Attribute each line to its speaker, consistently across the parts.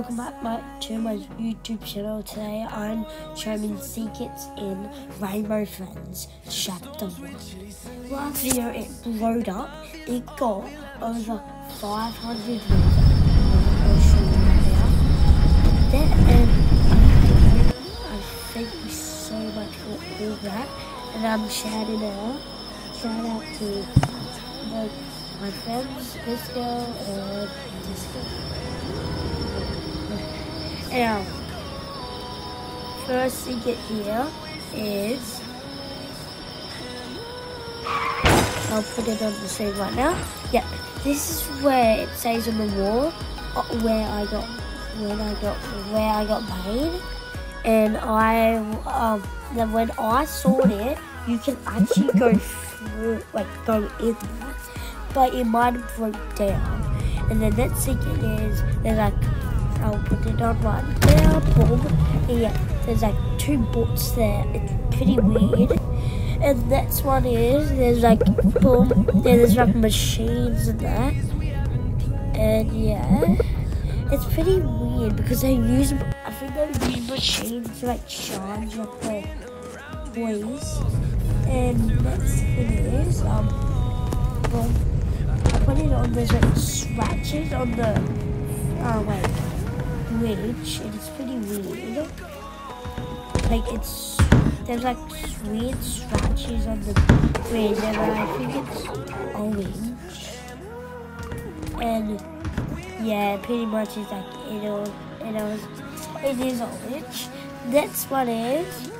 Speaker 1: welcome back my, to my YouTube channel. Today I'm showing Secrets in Rainbow Friends Chapter 1. Last video it blowed up. It got over 500 views. That and um, I thank you so much for all that. And I'm shouting out, shout out to the, my friends, this girl and this girl. Now, first get here is I'll put it on the screen right now. Yeah, this is where it says on the wall uh, where I got when I got where I got paid, and I um then when I saw it, you can actually go through like go in but it might have broke down. And the next thing is there's like I'll put it on right now. Boom. Yeah, there's like two bots there. It's pretty weird. And next one is there's like boom. There's like machines and that. And yeah, it's pretty weird because they use. I think they use machines to like charge up the toys. And next thing is um, boom. I put it on. There's like scratches on the. Oh wait bridge. It is pretty weird. Like it's there's like weird scratches on the bridge, I think it's orange. And yeah, pretty much it's like it was it is orange. That's what it is.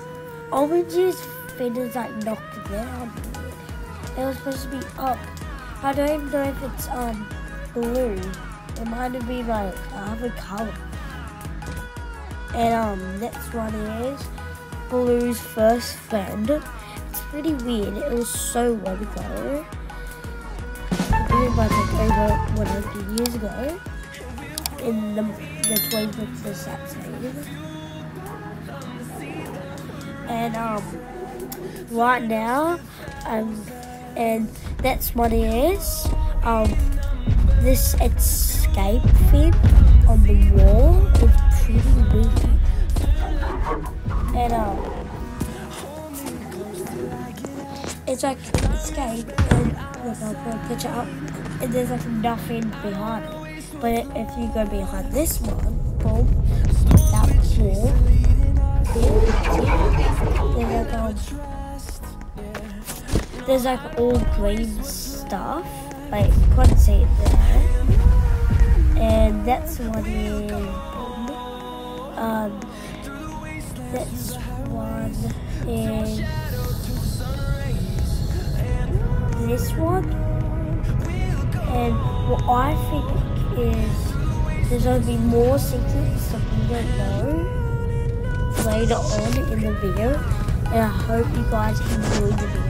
Speaker 1: Orange's fin is like knocked down. It was supposed to be up. I don't even know if it's um blue. It might have been like other color. And um, next one is Blue's first friend. It's pretty weird. It was so long ago. It was like over 100 years ago in the, the 25th century. And um, right now, um, and that's what it is. Um, this escape thing on the wall is pretty it's like escape and look, I'll put a picture up and there's like nothing behind it. But if you go behind this one, boom, that wall, there's like um, there's like all green stuff. Like you can't see it there. And that's what is um this one is this one. And what I think is there's going to be more secrets that we don't know later on in the video. And I hope you guys enjoy the video.